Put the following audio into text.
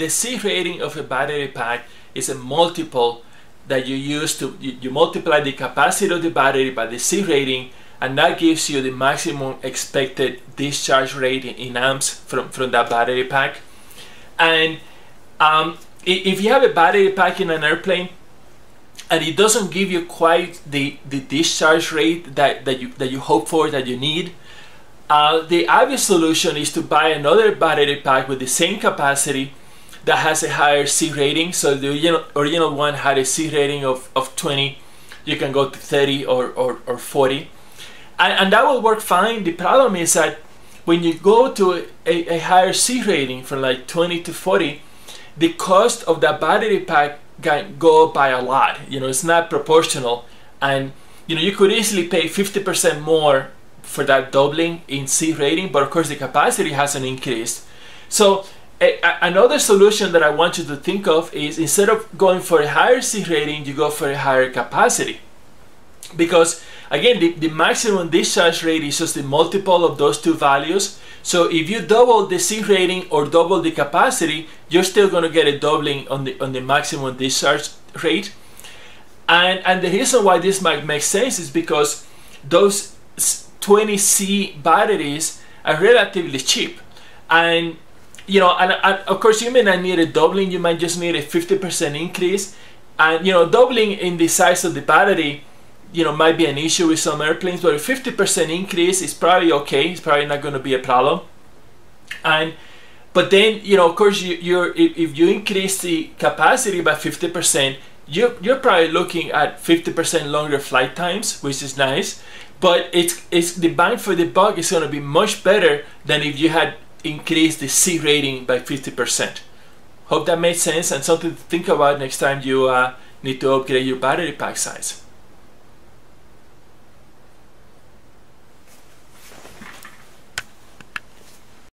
the C rating of a battery pack is a multiple that you use to you, you multiply the capacity of the battery by the C rating and that gives you the maximum expected discharge rate in amps from, from that battery pack. And um, if you have a battery pack in an airplane and it doesn't give you quite the, the discharge rate that, that, you, that you hope for, that you need, uh, the obvious solution is to buy another battery pack with the same capacity that has a higher C rating. So the original, original one had a C rating of, of 20. You can go to 30 or, or, or 40. And, and that will work fine. The problem is that when you go to a, a higher C rating from like 20 to 40, the cost of that battery pack can go up by a lot. You know, it's not proportional. And, you know, you could easily pay 50% more for that doubling in C rating, but of course the capacity hasn't increased. So another solution that I want you to think of is instead of going for a higher C rating, you go for a higher capacity. Because again, the, the maximum discharge rate is just the multiple of those two values. So if you double the C rating or double the capacity, you're still going to get a doubling on the on the maximum discharge rate. And and the reason why this might make sense is because those 20C batteries are relatively cheap. And you know, and, and, of course you may not need a doubling, you might just need a 50% increase. And you know, doubling in the size of the battery, you know, might be an issue with some airplanes, but a 50% increase is probably okay. It's probably not going to be a problem. And but then, you know, of course, you, you're if, if you increase the capacity by 50%, you're, you're probably looking at 50% longer flight times, which is nice. But it's, it's the bang for the buck is going to be much better than if you had increased the C rating by 50%. Hope that made sense and something to think about next time you uh, need to upgrade your battery pack size.